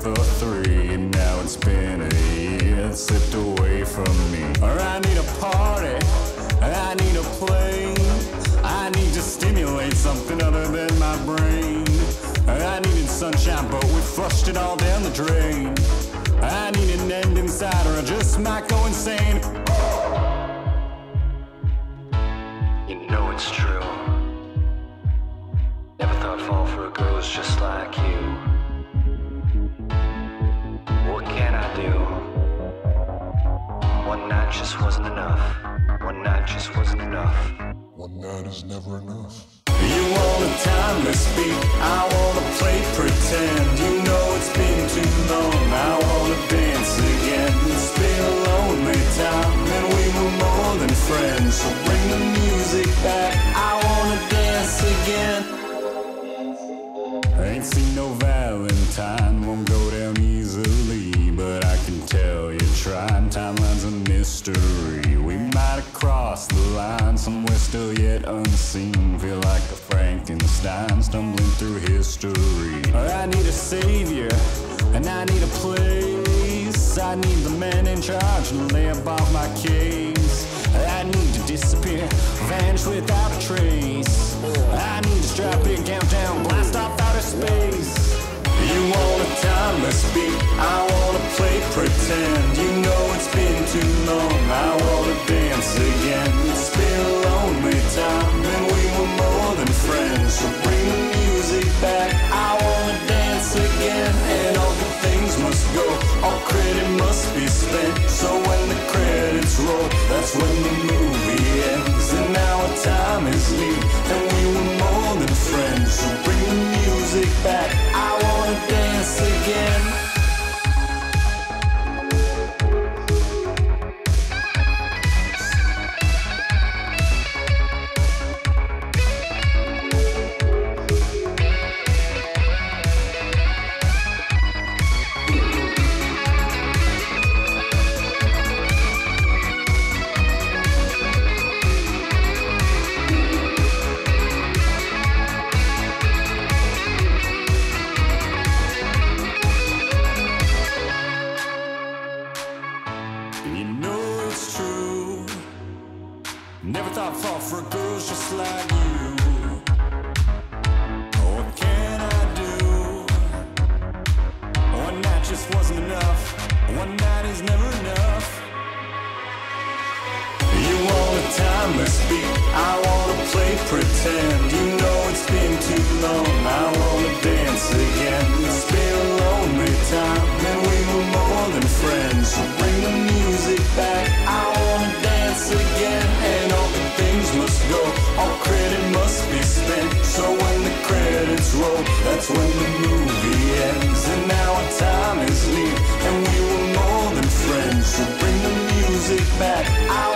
for three, and now it's been a year slipped away from me. Or I need a party, I need a plane, I need to stimulate something other than my brain. I needed sunshine, but we flushed it all down the drain. I need an end inside, or I just might go insane. You know it's true. Never thought fall for a girl just like you. Night just wasn't enough. One night just wasn't enough. One night is never enough. You want a timeless beat, I wanna play pretend. Mystery. We might have crossed the line somewhere still yet unseen. Feel like a Frankenstein stumbling through history. I need a savior, and I need a place. I need the man in charge to lay above my case. I need to disappear, vanish without a trace. I need to strap it, countdown, blast off outer space. You want a timeless beat, I wanna play pretend. You that's when the movie ends. And now our time is near, and we were more than friends. So bring the music back, I You know it's true. Never thought I'd fall for girls just like you. Oh, what can I do? Oh, One night just wasn't enough. One night is never enough. You want timeless beat. I wanna play pretend. You know it's been too long. I wanna back. I